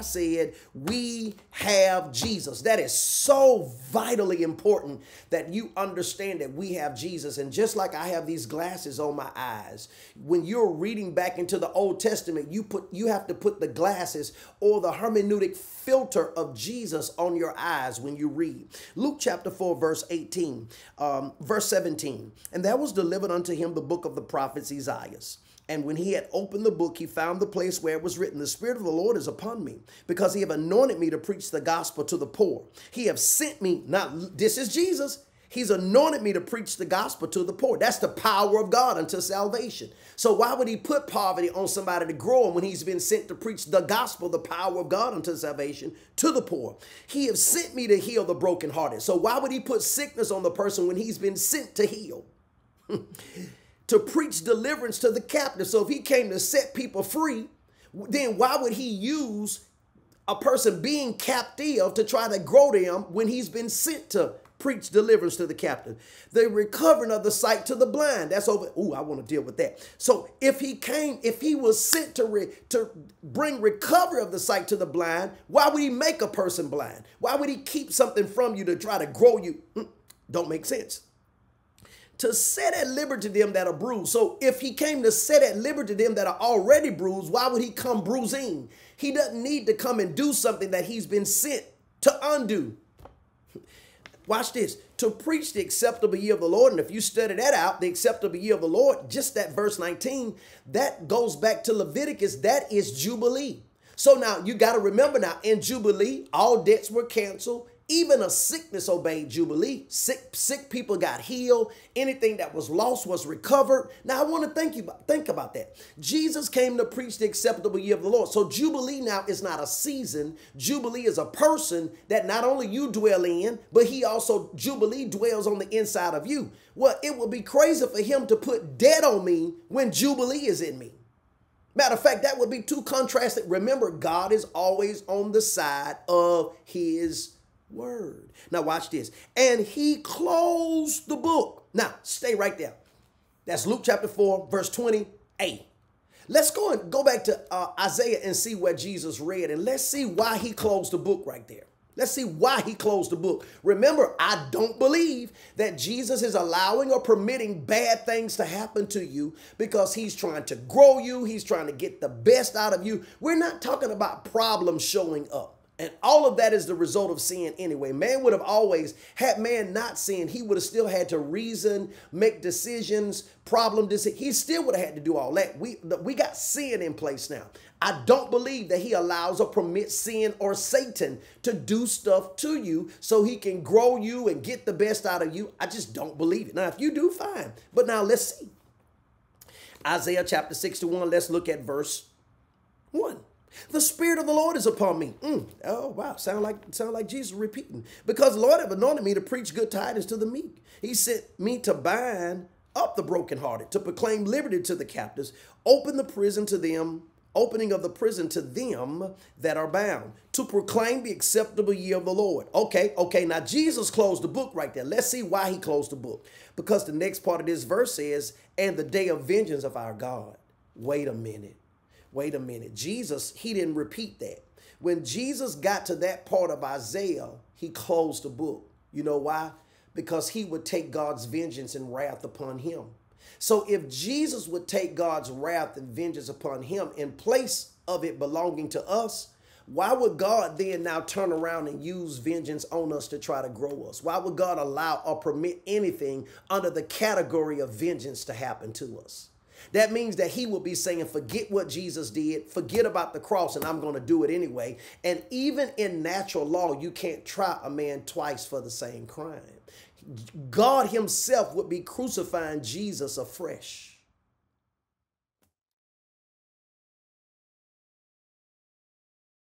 I said, we have Jesus. That is so vitally important that you understand that we have Jesus. And just like I have these glasses on my eyes, when you're reading back into the Old Testament, you put you have to put the glasses or the hermeneutic filter of Jesus on your eyes when you read. Luke chapter 4, verse 18, um, verse 17. And that was delivered unto him the book of the prophets Isaiah. And when he had opened the book, he found the place where it was written, The Spirit of the Lord is upon me, because he have anointed me to preach the gospel to the poor. He have sent me, now this is Jesus. He's anointed me to preach the gospel to the poor. That's the power of God unto salvation. So why would he put poverty on somebody to grow when he's been sent to preach the gospel, the power of God unto salvation to the poor? He have sent me to heal the brokenhearted. So why would he put sickness on the person when he's been sent to heal? to preach deliverance to the captive. So if he came to set people free, then why would he use a person being captive to try to grow them when he's been sent to preach deliverance to the captive? The recovering of the sight to the blind. That's over. Ooh, I want to deal with that. So if he came, if he was sent to, re, to bring recovery of the sight to the blind, why would he make a person blind? Why would he keep something from you to try to grow you? Mm, don't make sense to set at liberty them that are bruised. So if he came to set at liberty them that are already bruised, why would he come bruising? He doesn't need to come and do something that he's been sent to undo. Watch this. To preach the acceptable year of the Lord. And if you study that out, the acceptable year of the Lord, just that verse 19, that goes back to Leviticus. That is Jubilee. So now you got to remember now in Jubilee, all debts were canceled. Even a sickness obeyed Jubilee. Sick, sick people got healed. Anything that was lost was recovered. Now I want to thank you think about that. Jesus came to preach the acceptable year of the Lord. So Jubilee now is not a season. Jubilee is a person that not only you dwell in, but he also Jubilee dwells on the inside of you. Well, it would be crazy for him to put debt on me when Jubilee is in me. Matter of fact, that would be too contrasted. Remember, God is always on the side of his word. Now watch this. And he closed the book. Now stay right there. That's Luke chapter 4, verse 28. Let's go and go back to uh, Isaiah and see what Jesus read, and let's see why he closed the book right there. Let's see why he closed the book. Remember, I don't believe that Jesus is allowing or permitting bad things to happen to you because he's trying to grow you, he's trying to get the best out of you. We're not talking about problems showing up. And all of that is the result of sin anyway. Man would have always, had man not sinned, he would have still had to reason, make decisions, problem decisions. He still would have had to do all that. We, we got sin in place now. I don't believe that he allows or permits sin or Satan to do stuff to you so he can grow you and get the best out of you. I just don't believe it. Now, if you do, fine. But now let's see. Isaiah chapter 61, let's look at verse 1. The Spirit of the Lord is upon me. Mm. Oh, wow. Sound like sound like Jesus repeating. Because the Lord have anointed me to preach good tidings to the meek. He sent me to bind up the brokenhearted, to proclaim liberty to the captives, open the prison to them, opening of the prison to them that are bound, to proclaim the acceptable year of the Lord. Okay, okay. Now Jesus closed the book right there. Let's see why he closed the book. Because the next part of this verse says, and the day of vengeance of our God. Wait a minute wait a minute. Jesus, he didn't repeat that. When Jesus got to that part of Isaiah, he closed the book. You know why? Because he would take God's vengeance and wrath upon him. So if Jesus would take God's wrath and vengeance upon him in place of it belonging to us, why would God then now turn around and use vengeance on us to try to grow us? Why would God allow or permit anything under the category of vengeance to happen to us? That means that he will be saying, forget what Jesus did, forget about the cross, and I'm going to do it anyway. And even in natural law, you can't try a man twice for the same crime. God himself would be crucifying Jesus afresh.